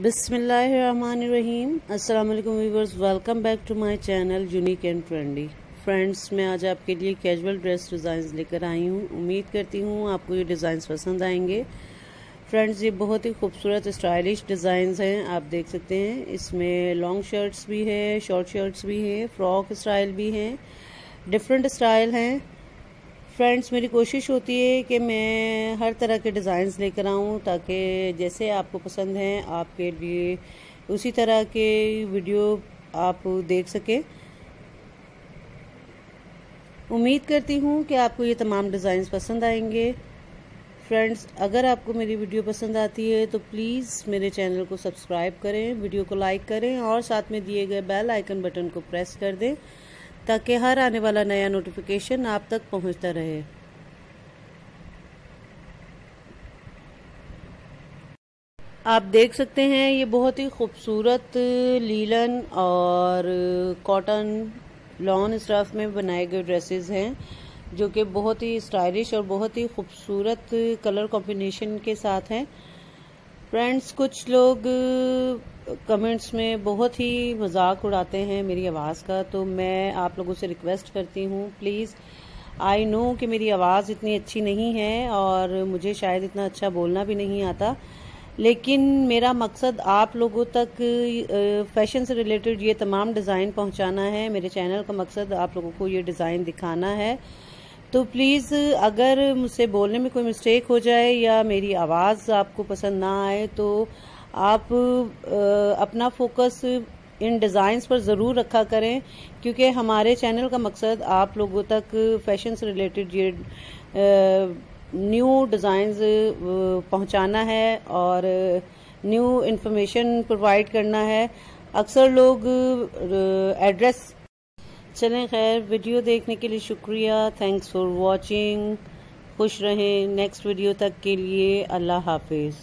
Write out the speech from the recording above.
बिसमीम वालेकुम viewers welcome back to my channel unique and trendy friends मैं आज आपके लिए कैजुअल ड्रेस डिज़ाइंस लेकर आई हूँ। उम्मीद करती हूँ आपको ये डिज़ाइंस पसंद आएँगे। फ्रेंड्स ये बहुत ही खूबसूरत स्टाइलिश डिज़ाइंस हैं, आप देख सकते हैं। इसमें लॉन्ग शर्ट्स भी है शॉर्ट शर्ट्स भी हैं फ्रॉक स्टाइल भी हैं। डिफरेंट स्टाइल हैं। फ्रेंड्स मेरी कोशिश होती है कि मैं हर तरह के डिज़ाइंस लेकर आऊँ ताकि जैसे आपको पसंद हैं, आपके लिए उसी तरह के वीडियो आप देख सकें। उम्मीद करती हूँ कि आपको ये तमाम डिज़ाइंस पसंद आएँगे। फ्रेंड्स अगर आपको मेरी वीडियो पसंद आती है तो प्लीज़ मेरे चैनल को सब्सक्राइब करें वीडियो को लाइक करें और साथ में दिए गए बेल आइकन बटन को प्रेस कर दें। ताकि हर आने वाला नया नोटिफिकेशन आप तक पहुँचता रहे। आप देख सकते हैं, ये बहुत ही खूबसूरत लीलन और कॉटन लॉन स्टाफ में बनाए गए ड्रेसेस हैं, जो कि बहुत ही स्टाइलिश और बहुत ही खूबसूरत कलर कॉम्बिनेशन के साथ हैं। फ्रेंड्स कुछ लोग कमेंट्स में बहुत ही मज़ाक उड़ाते हैं मेरी आवाज़ का तो मैं आप लोगों से रिक्वेस्ट करती हूँ प्लीज़ आई नो कि मेरी आवाज़ इतनी अच्छी नहीं है और मुझे शायद इतना अच्छा बोलना भी नहीं आता, लेकिन मेरा मकसद आप लोगों तक फ़ैशन से रिलेटेड ये तमाम डिज़ाइन पहुंचाना है। मेरे चैनल का मकसद आप लोगों को ये डिज़ाइन दिखाना है। तो प्लीज़ अगर मुझसे बोलने में कोई मिस्टेक हो जाए या मेरी आवाज़ आपको पसंद ना आए तो आप अपना फोकस इन डिज़ाइंस पर ज़रूर रखा करें, क्योंकि हमारे चैनल का मकसद आप लोगों तक फ़ैशन से रिलेटेड ये न्यू डिज़ाइंस पहुंचाना है और न्यू इन्फॉर्मेशन प्रोवाइड करना है। अक्सर लोग एड्रेस चलें खैर वीडियो देखने के लिए शुक्रिया। थैंक्स फॉर वॉचिंग खुश रहें। नेक्स्ट वीडियो तक के लिए अल्लाह हाफिज़।